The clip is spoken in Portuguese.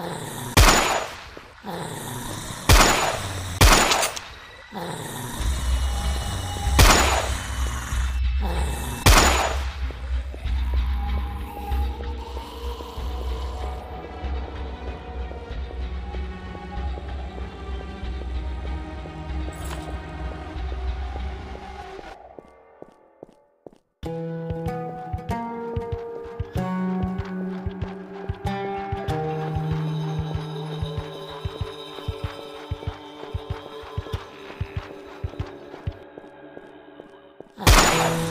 Ah. you